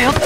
よなれ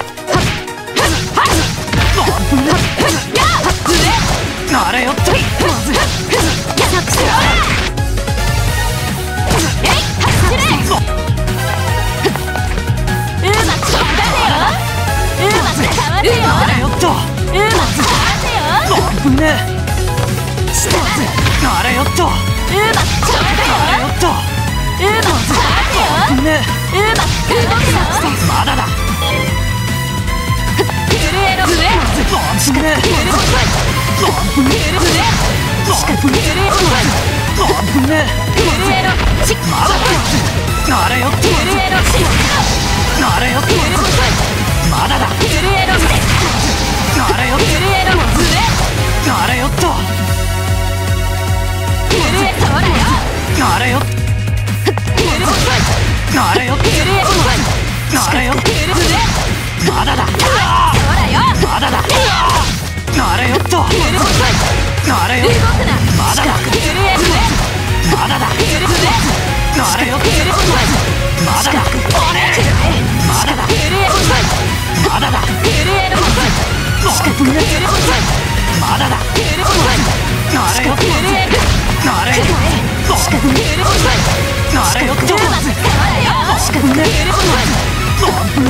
よっとうまく飛んだよよっとうまくかわせよあぶね。うまく動くのまだだ震えろ震えまずあぶね。震えろあぶね。震えろあぶね。震えろあぶね。震えろしまだだなれよっと震えろしなれよっと震えろまだだ震えろなれよっと震えろ震えなれよっと震えそらよ。なれよ。っ震えなれよ。まだだ。まだだ。なれよ。っとなれよ。まだだ。まだだ。震えなれよ。まだだ。まだだ。まだだ。震えろあぶねまだだ。なれよ。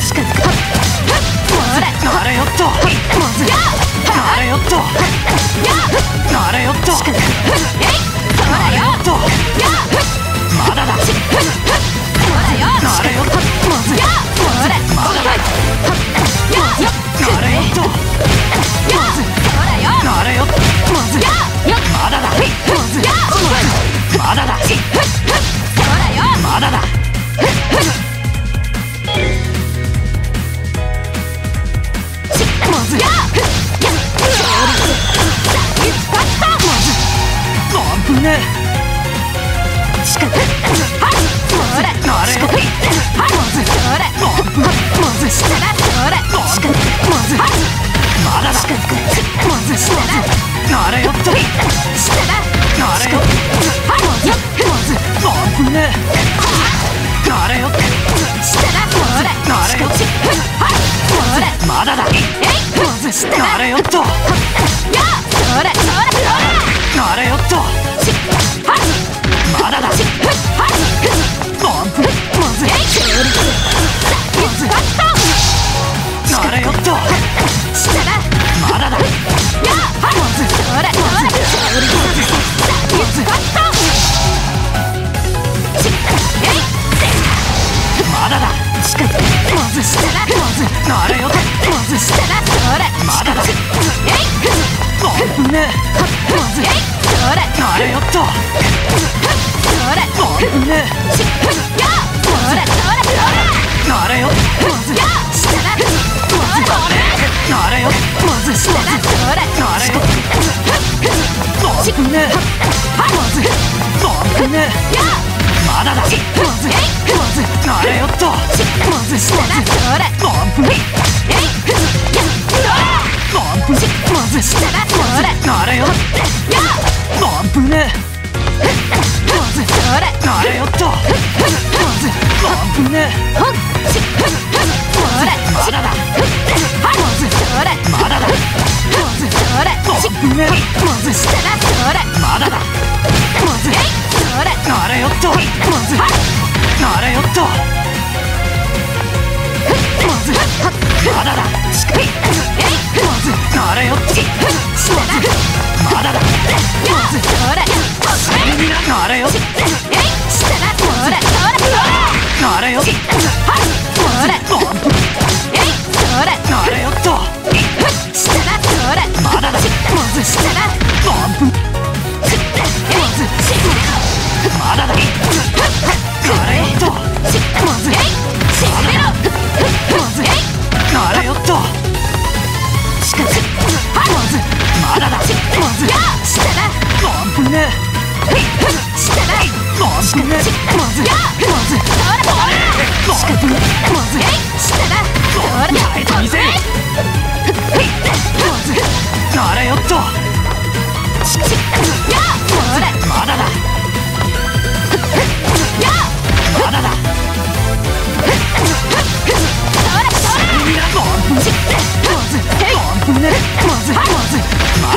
そらよ近づくそらなれよっとまずよっとやなれよっと近づくえいそらよとやまだだよなれよっとまずしたらそれしかもずまだだ。しかもずしたらあれよっとしたらあれよもずもずあぶねあれよしたらそれあれよそれまだだ。えもずしたらあれよっとよそれそれそれあれよっとまだだ。あぶねもずもずね。まずいそれあれよっとそれね。しっよ？それそれそれあれよ？まずよしたらまずあれよまずしたらそれあれよしっね。まずいね。まだだ。まずまずあれよ？っとまずしたらそれまずい外したられれよあぶねまずれれよっとまずあぶねほっれよ。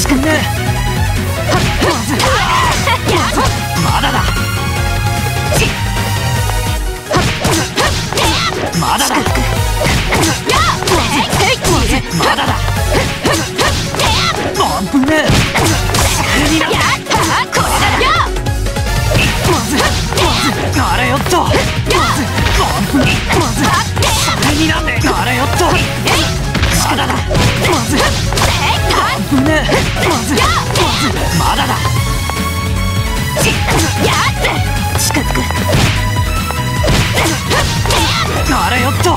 しねまだだ。まだだ。やっく。あれよっと。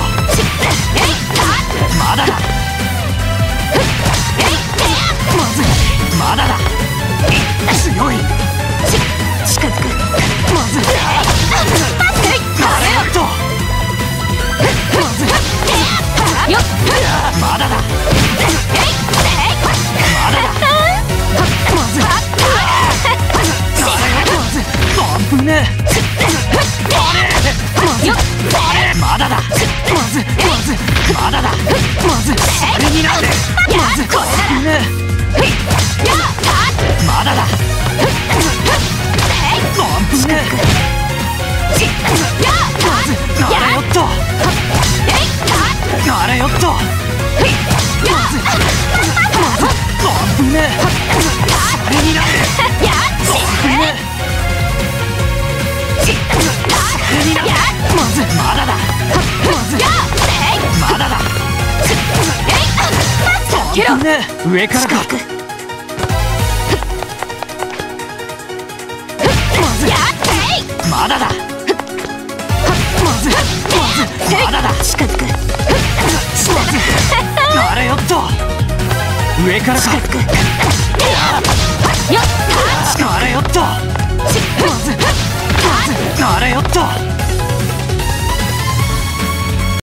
まだだ。まずい。まだだ。強い。まだだ。よ上からか。まだだ。まずまだだ。近づく。れよっと。上からか。れよっと。れよっと。